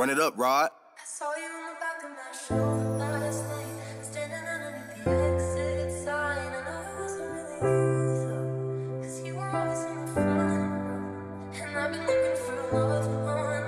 Run it up, Rod. I saw you in the back of my show last night, standing underneath the exit sign. I wasn't really you, though, 'cause you were always in the front. And I've been looking for love online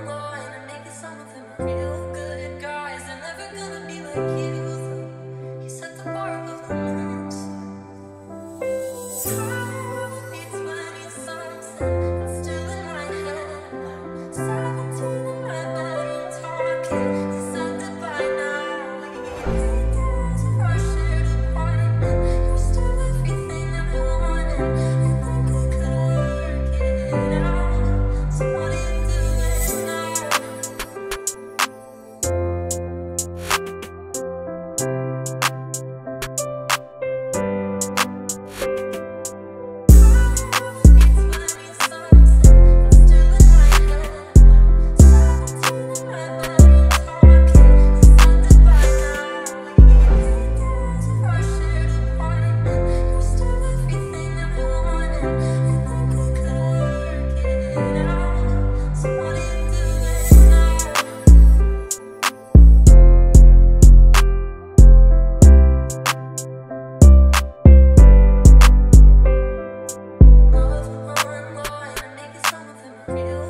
Love